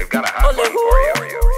We've got a hot one for you.